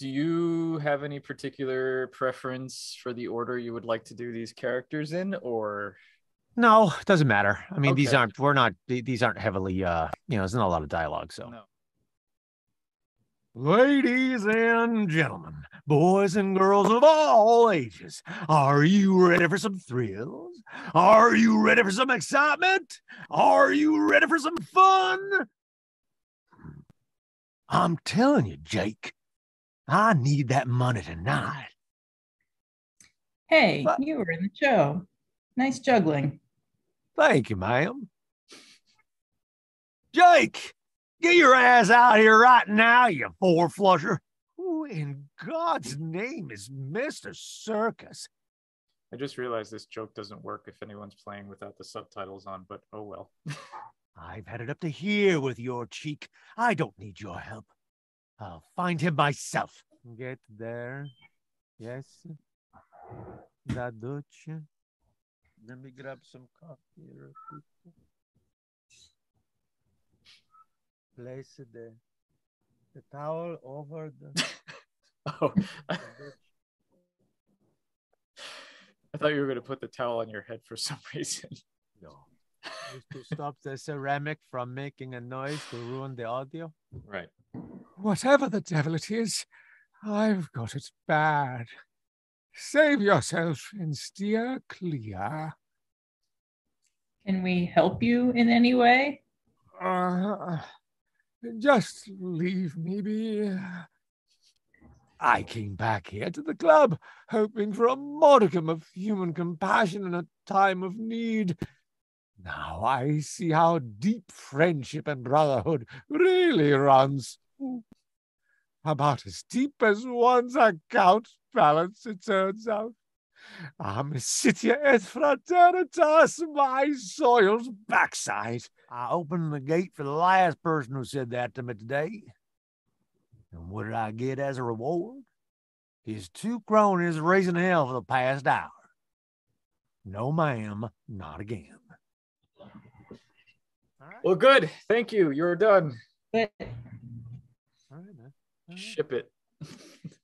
do you have any particular preference for the order you would like to do these characters in, or No, it doesn't matter. I mean, these aren't. We're not. These aren't heavily. Uh, you know, there's not a lot of dialogue. So, no? ladies and gentlemen, boys and girls of all ages, are you ready for some thrills? Are you ready for some excitement? Are you ready for some fun? I'm telling you, Jake, I need that money tonight. Hey, What? you were in the show. Nice juggling. Thank you, ma'am. Jake, get your ass out here right now, you four flusher. Who in God's name is Mr. Circus? I just realized this joke doesn't work if anyone's playing without the subtitles on, but oh well. I've had it up to here with your cheek. I don't need your help. I'll find him myself. Get there. Yes. Da Dutch. Let me grab some coffee. real quick. Place the, the towel over the. Oh, the I thought you were gonna put the towel on your head for some reason. No. Is to stop the ceramic from making a noise to ruin the audio. Right. Whatever the devil it is, I've got it bad. Save yourself and steer clear. Can we help you in any way? Uh, just leave me be. I came back here to the club hoping for a modicum of human compassion in a time of need. Now I see how deep friendship and brotherhood really runs. About as deep as one's account balance, it turns out. Amicitia et fraternitas, my soil's backside. I opened the gate for the last person who said that to me today. And what did I get as a reward? His two cronies raising hell for the past hour. No, ma'am, not again. Well, good. Thank you. You're done. All right, man. Ship it.